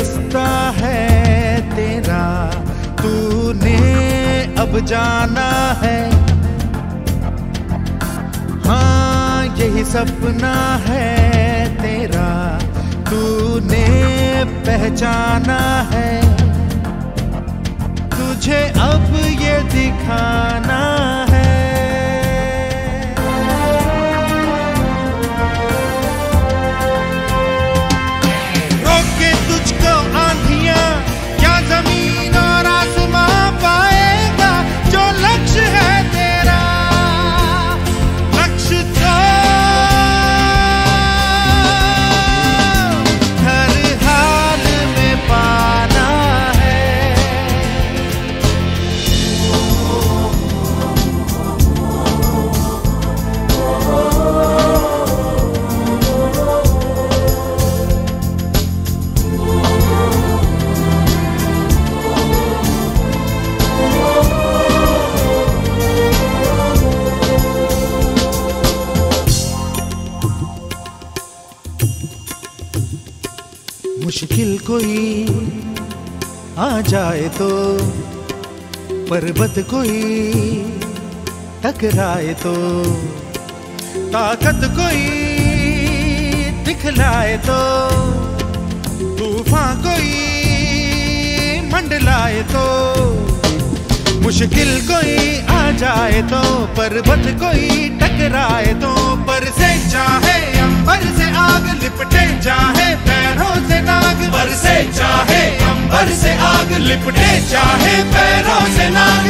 रास्ता है तेरा, तूने अब जाना है। हाँ यही सपना है तेरा, तूने पहचाना है। तुझे अब ये मुश्किल कोई आ जाए तो पर्वत कोई टकराए तो ताकत कोई दिखलाए तो तूफ़ान कोई मंडलाए तो मुश्किल कोई आ जाए तो पर्वत कोई टकराए तो पर से चाहे अंबर से आग लिपटे चाहे लिपटे चाहे पैरों से नाग पाए